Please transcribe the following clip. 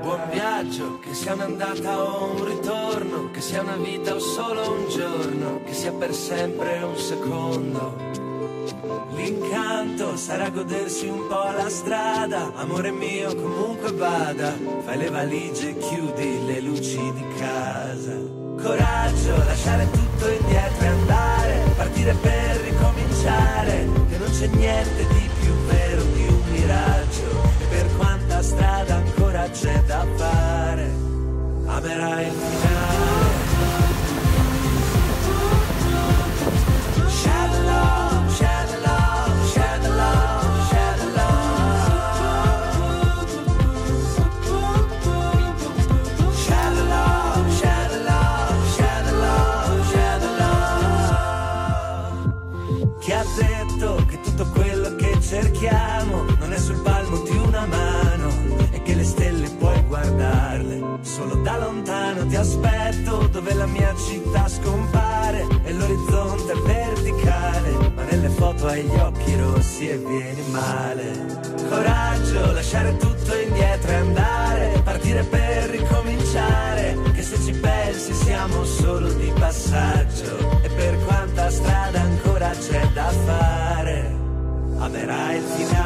Buon viaggio, che sia un'andata o un ritorno, che sia una vita o solo un giorno, che sia per sempre un secondo. L'incanto sarà godersi un po' la strada, amore mio comunque vada, fai le valigie e chiudi le luci di casa. Coraggio, lasciare tutto niente di più vero di un miraggio, e per quanta strada ancora c'è da fare, amerai. il cerchiamo non è sul palmo di una mano e che le stelle puoi guardarle. Solo da lontano ti aspetto dove la mia città scompare e l'orizzonte è verticale ma nelle foto hai gli occhi rossi e vieni male. Coraggio lasciare tutto indietro e andare partire per ricominciare che se ci pensi siamo solo di passaggio e per quanta strada ancora c'è da fare amerai il finale